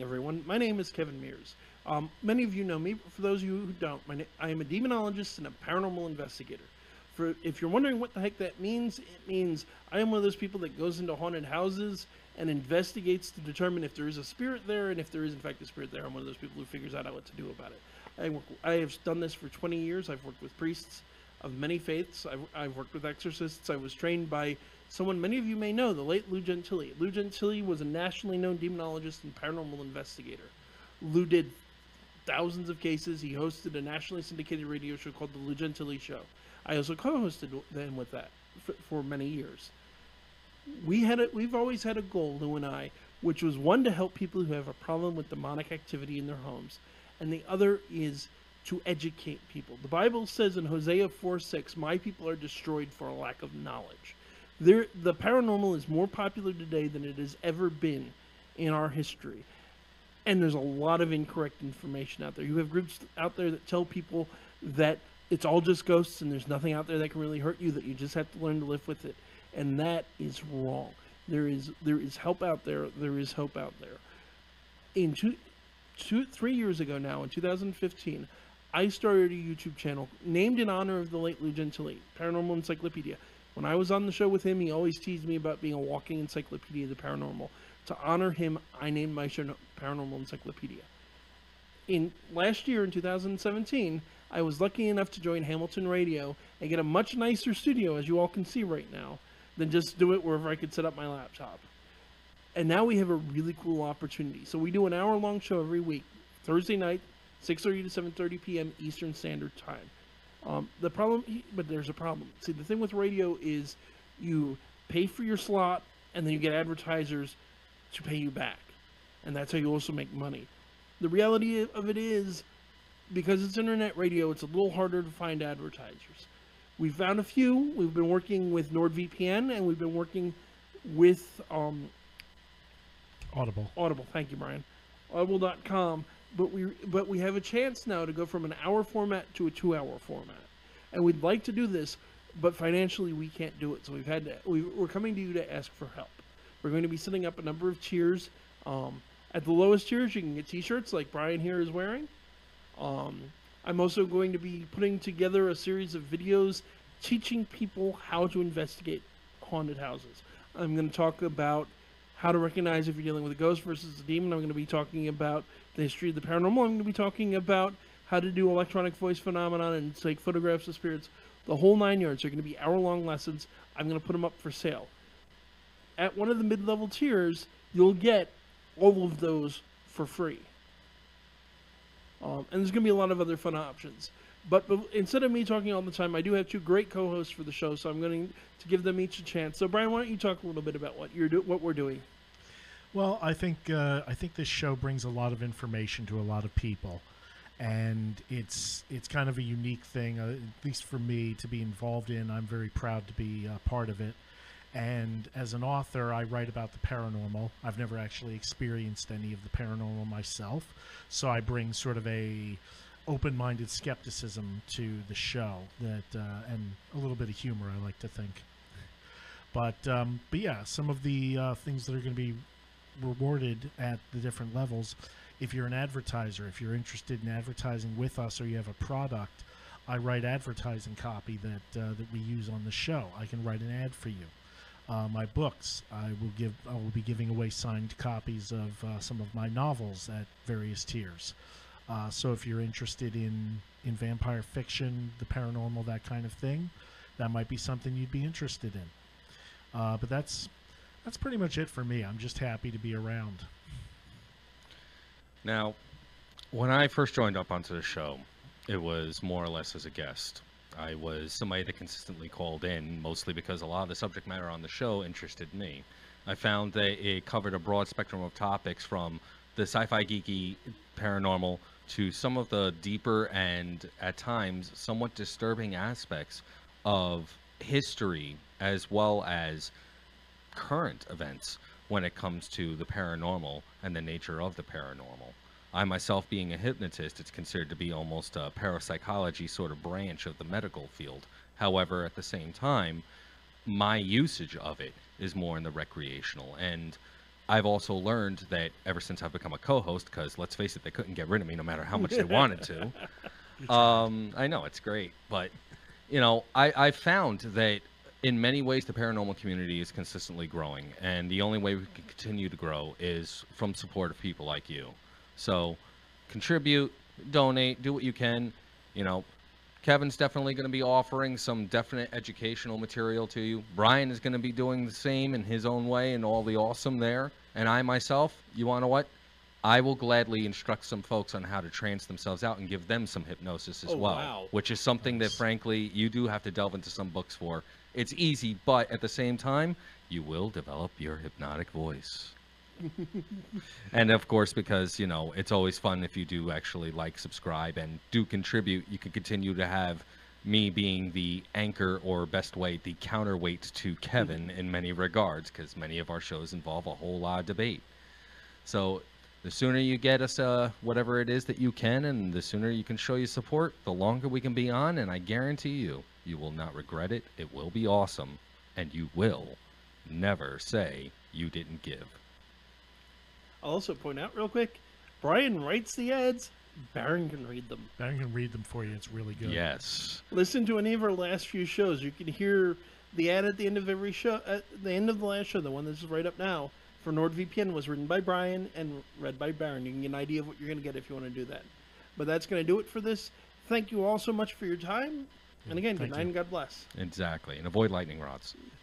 everyone. My name is Kevin Mears. Um, many of you know me, but for those of you who don't, na- I am a demonologist and a paranormal investigator. For if you're wondering what the heck that means, it means I am one of those people that goes into haunted houses and investigates to determine if there is a spirit there, and if there is in fact a spirit there, I'm one of those people who figures out what to do about it. I, work, I have done this for 20 years. I've worked with priests of many faiths. I've, I've worked with exorcists. I was trained by someone many of you may know, the late Lou Gentile. Lou Gentile was a nationally known demonologist and paranormal investigator. Lou did thousands of cases. He hosted a nationally syndicated radio show called The Lou Gentile Show. I also co-hosted him with that for, for many years. We had a, we've always had a goal, Lou and I, which was one to help people who have a problem with demonic activity in their homes, and the other is to educate people. The Bible says in Hosea 4 6, My people are destroyed for a lack of knowledge. There, the paranormal is more popular today than it has ever been in our history. And there's a lot of incorrect information out there. You have groups out there that tell people that it's all just ghosts and there's nothing out there that can really hurt you, that you just have to learn to live with it. And that is wrong. There is there is help out there. There is hope out there. In two, two three years ago now, in 2015, I started a YouTube channel named in honor of the late Lou Gentile, Paranormal Encyclopedia. When I was on the show with him, he always teased me about being a walking encyclopedia of the paranormal. To honor him, I named my show Paranormal Encyclopedia. In last year, in 2017, I was lucky enough to join Hamilton Radio and get a much nicer studio, as you all can see right now, than just do it wherever I could set up my laptop. And now we have a really cool opportunity. So we do an hour-long show every week, Thursday night, 6:30 to 7:30 p.m. Eastern Standard Time. Um, the problem, but there's a problem. See, the thing with radio is you pay for your slot, and then you get advertisers to pay you back, and that's how you also make money. The reality of it is, because it's internet radio, it's a little harder to find advertisers. We've found a few. We've been working with NordVPN, and we've been working with um, Audible. Audible. Thank you, Brian. Audible.com but we but we have a chance now to go from an hour format to a two hour format, and we'd like to do this, but financially we can't do it. So we've had to, we, we're coming to you to ask for help. We're going to be setting up a number of tiers. Um, at the lowest tiers, you can get T-shirts like Brian here is wearing. Um, I'm also going to be putting together a series of videos teaching people how to investigate haunted houses. I'm going to talk about how to recognize if you're dealing with a ghost versus a demon. I'm going to be talking about the history of the paranormal. I'm going to be talking about how to do electronic voice phenomenon and take photographs of spirits. The whole nine yards are going to be hour long lessons. I'm going to put them up for sale. At one of the mid level tiers, you'll get all of those for free. Um, and there's going to be a lot of other fun options. But, but, instead of me talking all the time, I do have two great co-hosts for the show, so I'm going to give them each a chance. So, Brian, why don't you talk a little bit about what you're do- what we're doing? Well, I think uh, I think this show brings a lot of information to a lot of people, and it's it's kind of a unique thing, uh, at least for me, to be involved in. I'm very proud to be uh, part of it. And as an author, I write about the paranormal. I've never actually experienced any of the paranormal myself, so I bring sort of a open-minded skepticism to the show that uh, and a little bit of humor I like to think but um, but yeah some of the uh, things that are going to be rewarded at the different levels. If you're an advertiser, if you're interested in advertising with us, or you have a product, I write advertising copy that uh, that we use on the show. I can write an ad for you. Uh, my books, I will give. I will be giving away signed copies of uh, some of my novels at various tiers. Uh, so if you're interested in in vampire fiction, the paranormal, that kind of thing, that might be something you'd be interested in. Uh, but that's that's pretty much it for me. I'm just happy to be around. Now, when I first joined up onto the show, it was more or less as a guest. I was somebody that consistently called in, mostly because a lot of the subject matter on the show interested me. I found that it covered a broad spectrum of topics from the sci fi geeky paranormal to some of the deeper and at times somewhat disturbing aspects of history as well as current events when it comes to the paranormal and the nature of the paranormal. I myself, being a hypnotist, it's considered to be almost a parapsychology sort of branch of the medical field. However, at the same time, my usage of it is more in the recreational. And I've also learned that ever since I've become a co-host, because let's face it, they couldn't get rid of me no matter how much they wanted to. Um, I know it's great, but you know, I I found that in many ways the paranormal community is consistently growing, and the only way we can continue to grow is from support of people like you. So, contribute, donate, do what you can. You know, Kevin's definitely going to be offering some definite educational material to you. Brian is going to be doing the same in his own way and all the awesome there. And I myself, you want to what? I will gladly instruct some folks on how to trance themselves out and give them some hypnosis as Oh, well, wow. which is something that frankly you do have to delve into some books for. It's easy, but at the same time, you will develop your hypnotic voice. and of course, because you know it's always fun if you do actually like, subscribe, and do contribute, you can continue to have me being the anchor or best way, the counterweight to Kevin in many regards, because many of our shows involve a whole lot of debate. So the sooner you get us uh, whatever it is that you can, and the sooner you can show your support, the longer we can be on, and I guarantee you, you will not regret it. It will be awesome, and you will never say you didn't give. I'll also point out real quick Brian writes the ads, Baron can read them. I can read them for you. It's really good. Yes. Listen to any of our last few shows. You can hear the ad at the end of every show. At the end of the last show, the one that's right up now, for NordVPN was written by Brian and read by Baron. You can get an idea of what you're going to get if you want to do that. But that's going to do it for this. Thank you all so much for your time. And again, good night you. and God bless. Exactly. And avoid lightning rods.